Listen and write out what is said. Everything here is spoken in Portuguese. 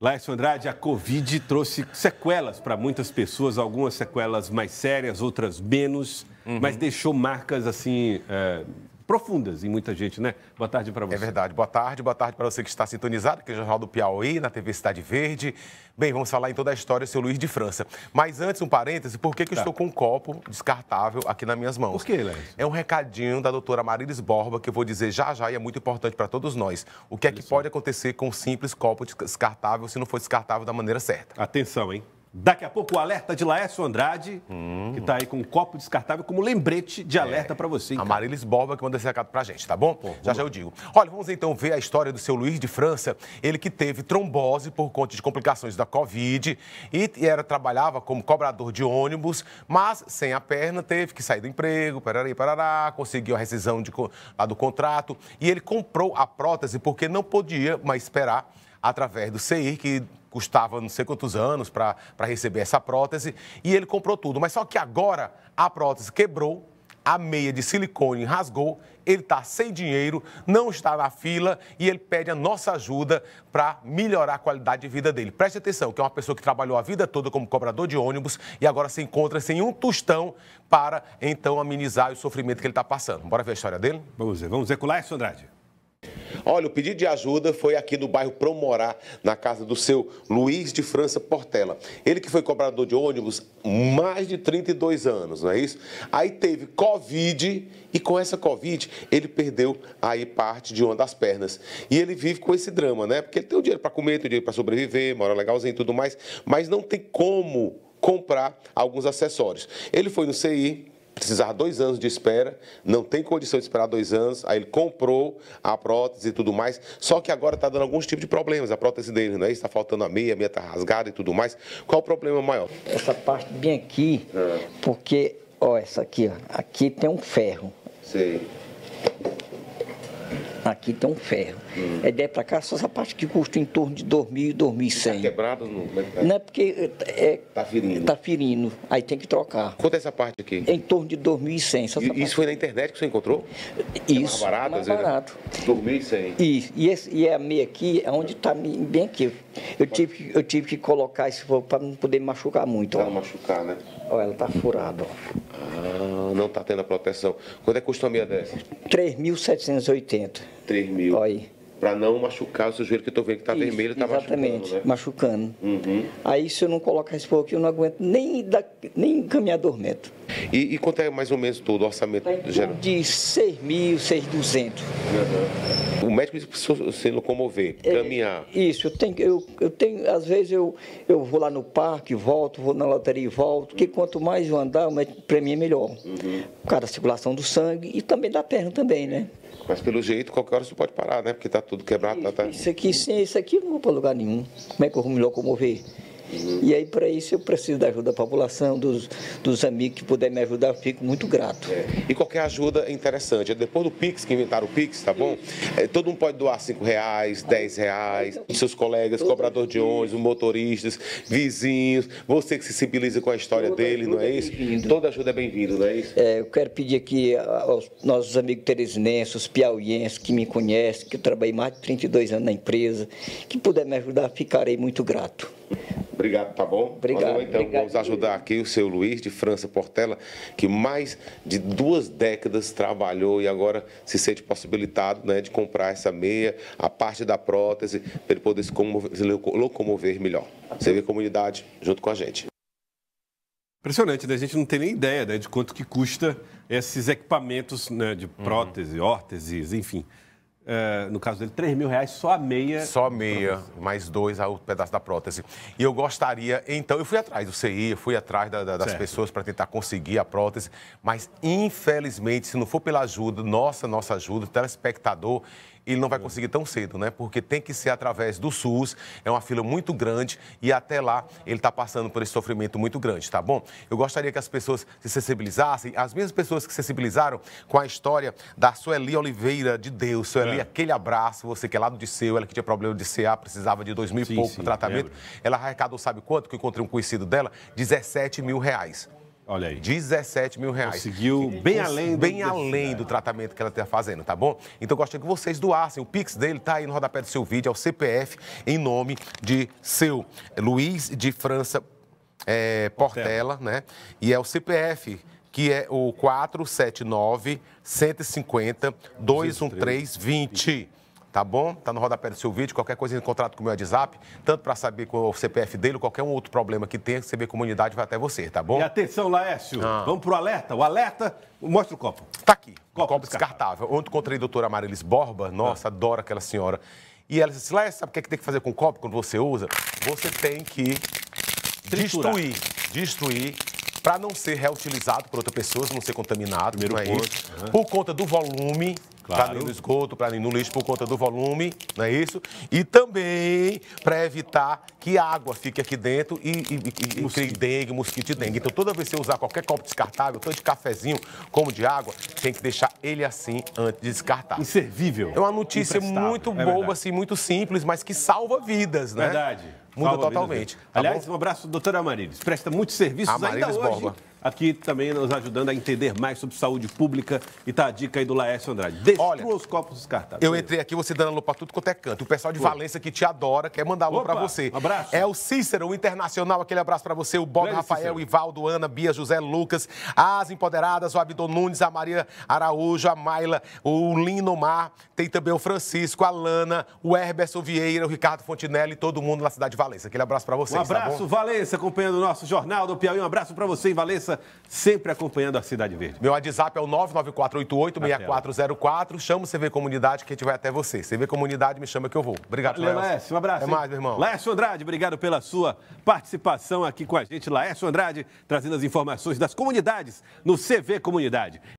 Laércio Andrade, a Covid trouxe sequelas para muitas pessoas, algumas sequelas mais sérias, outras menos, uhum. mas deixou marcas assim. É profundas em muita gente, né? Boa tarde para você. É verdade. Boa tarde, boa tarde para você que está sintonizado aqui no Jornal do Piauí, na TV Cidade Verde. Bem, vamos falar em toda a história do seu Luiz de França. Mas antes, um parêntese, por que, que tá. eu estou com um copo descartável aqui nas minhas mãos? Por quê, Léo? É um recadinho da doutora Marilis Borba que eu vou dizer já já e é muito importante para todos nós. O que é que pode acontecer com um simples copo descartável se não for descartável da maneira certa? Atenção, hein? Daqui a pouco o alerta de Laércio Andrade, hum. que está aí com um copo descartável como lembrete de alerta é. para você. A Marilis Borba que manda esse recado para a gente, tá bom? Pô, já já eu digo. Olha, vamos então ver a história do seu Luiz de França. Ele que teve trombose por conta de complicações da Covid e era, trabalhava como cobrador de ônibus, mas sem a perna teve que sair do emprego, parará, parará, conseguiu a rescisão de, lá do contrato e ele comprou a prótese porque não podia mais esperar através do CI, que custava não sei quantos anos para receber essa prótese, e ele comprou tudo. Mas só que agora a prótese quebrou, a meia de silicone rasgou, ele está sem dinheiro, não está na fila e ele pede a nossa ajuda para melhorar a qualidade de vida dele. Preste atenção, que é uma pessoa que trabalhou a vida toda como cobrador de ônibus e agora se encontra sem um tostão para então amenizar o sofrimento que ele está passando. Bora ver a história dele? Vamos ver, vamos ver com o Laércio Andrade. Olha, o pedido de ajuda foi aqui no bairro Promorá, na casa do seu Luiz de França Portela. Ele que foi cobrador de ônibus mais de 32 anos, não é isso? Aí teve Covid e com essa Covid ele perdeu aí parte de uma das pernas. E ele vive com esse drama, né? Porque ele tem o dinheiro para comer, tem o dinheiro para sobreviver, mora legalzinho e tudo mais, mas não tem como comprar alguns acessórios. Ele foi no CI, precisava dois anos de espera, não tem condição de esperar dois anos, aí ele comprou a prótese e tudo mais, só que agora está dando alguns tipos de problemas, a prótese dele, né? Está faltando a meia, a meia está rasgada e tudo mais. Qual o problema maior? Essa parte bem aqui, é. porque, ó, essa aqui, ó, aqui tem um ferro. Sei. Aqui tem um ferro. Hum. É daí para cá, só essa parte que custa em torno de 2.000 e 2.100. Está quebrado? Não, é não é porque... Está é, tá ferindo. Está ferindo. Aí tem que trocar. Quanto é essa parte aqui? Em torno de 2.100. E, isso foi na internet que você encontrou? Isso. É mais barato? Mais barato. 2.100. Isso. E, esse, e a meia aqui é onde está bem aqui. Eu tive, eu tive que colocar esse para não poder machucar muito. Para não machucar, né? Olha, ela está furada, ó. Ah, não está tendo a proteção. Quanto é que custa uma meia dessa? 3.780. 3 mil. Olha aí para não machucar o seu joelho, que eu estou vendo que está vermelho, está machucando. Exatamente, né? machucando. Uhum. Aí, se eu não colocar esse pouco, eu não aguento nem, da, nem caminhar dormento. E, e quanto é mais ou menos todo o orçamento tá geral? De 6 mil, 6.200. Uhum. O médico precisa se locomover, é, caminhar. Isso, eu tenho, eu, eu tenho, às vezes eu, eu vou lá no parque, volto, vou na loteria e volto, porque quanto mais eu andar, para mim é melhor. Uhum. Por causa da circulação do sangue e também da perna também, né? Mas pelo jeito, qualquer hora você pode parar, né? Porque está tudo quebrado. Isso, tá, tá... isso aqui, sim, isso aqui não vou para lugar nenhum. Como é que eu vou me locomover? Uhum. E aí, para isso, eu preciso da ajuda da população, dos, dos amigos que puderem me ajudar, eu fico muito grato. É. E qualquer ajuda é interessante. Depois do Pix, que inventaram o Pix, tá bom? É, todo mundo pode doar 5 reais, 10 reais, então, seus colegas, cobrador de ônibus, motoristas, vizinhos, você que se sensibiliza com a história dele, não é, é isso? Toda ajuda é bem-vinda, não é isso? É, eu quero pedir aqui aos nossos amigos teresinenses, os piauienses que me conhecem, que eu trabalhei mais de 32 anos na empresa, que puder me ajudar, ficarei muito grato. Obrigado, tá bom? Obrigado. Valeu, então, obrigado. vamos ajudar aqui o seu Luiz de França Portela, que mais de duas décadas trabalhou e agora se sente possibilitado né, de comprar essa meia, a parte da prótese, para ele poder se, comover, se locomover melhor. Você vê a comunidade junto com a gente. Impressionante, né? A gente não tem nem ideia né, de quanto que custa esses equipamentos né, de prótese, uhum. órteses, enfim. É, no caso dele, 3 mil reais só a meia. Só a meia, mais dois o pedaço da prótese. E eu gostaria, então, eu fui atrás do CI, eu fui atrás da, da, das certo. pessoas para tentar conseguir a prótese, mas infelizmente, se não for pela ajuda, nossa, nossa ajuda, telespectador, ele não vai conseguir tão cedo, né? Porque tem que ser através do SUS, é uma fila muito grande e até lá ele está passando por esse sofrimento muito grande, tá bom? Eu gostaria que as pessoas se sensibilizassem, as mesmas pessoas que se sensibilizaram com a história da Sueli Oliveira de Deus. Sueli, é. aquele abraço, você que é lá do Disseu, ela que tinha problema de CA, precisava de dois mil e pouco sim, tratamento. Lembro. Ela arrecadou, sabe quanto? Que eu encontrei um conhecido dela? 17 mil reais. Olha aí. 17 mil reais. Conseguiu bem além do Bem além do tratamento que ela está fazendo, tá bom? Então, eu gostaria que vocês doassem. O Pix dele tá aí no rodapé do seu vídeo, é o CPF, em nome de seu Luiz de França é, Portela, né? E é o CPF, que é o 479 150 21320. Tá bom? Tá no rodapé do seu vídeo. Qualquer coisa em com o meu WhatsApp, tanto para saber qual é o CPF dele, qualquer um outro problema que tenha, CB Comunidade vai até você, tá bom? E atenção, Laércio. Vamos pro alerta. O alerta. Mostra o copo. Tá aqui, Copo copo, descartável. Ontem encontrei a doutora Marilis Borba, nossa, adoro aquela senhora. E ela disse assim, Laércio, sabe o que, é que tem que fazer com o copo quando você usa? Você tem que Triturar. destruir, destruir, para não ser reutilizado por outra pessoa, não ser contaminado, Primeiro não é isso? né? Por conta do volume, Claro. para no esgoto, para no lixo, por conta do volume, não é isso? E também para evitar que a água fique aqui dentro e, e, e, e crie dengue, mosquito e dengue. Então, toda vez que você usar qualquer copo descartável, tanto de cafezinho como de água, tem que deixar ele assim antes de descartar. Inservível. É uma notícia muito É boba, verdade. assim, muito simples, mas que salva vidas, né? Verdade. Muda Salva totalmente. tá Aliás, bom? um abraço, doutora Amarilis. Presta muitos serviços Amarilis ainda hoje. Borba. Aqui também nos ajudando a entender mais sobre saúde pública. E tá a dica aí do Laércio Andrade. Destrua Olha, os copos descartáveis. Eu entrei aqui, você dando alô pra tudo quanto é canto. O pessoal de Valência que te adora, quer mandar alô Opa, pra você. abraço. É o Cícero, o Internacional, aquele abraço pra você. O Bob, Grande Rafael, Cícero. Ivaldo, Ana, Bia, José, Lucas, as empoderadas, o Abdon Nunes, a Maria Araújo, a Maila, o Lino Mar, tem também o Francisco, a Lana, o Herberson Vieira, o Ricardo Fontinelli todo mundo na cidade de Valência. Aquele abraço pra Um vocês, tá abraço, bom? Valença, acompanhando o nosso Jornal do Piauí. Um abraço para você em Sempre acompanhando a Cidade Verde. Meu WhatsApp é o 99488-6404. Chama o CV Comunidade que a gente vai até você. CV Comunidade, me chama que eu vou. Obrigado, Valeu. Laércio. Um abraço. Até hein? mais, meu irmão. Laércio Andrade, obrigado pela sua participação aqui com a gente. Laércio Andrade, trazendo as informações das comunidades no CV Comunidade.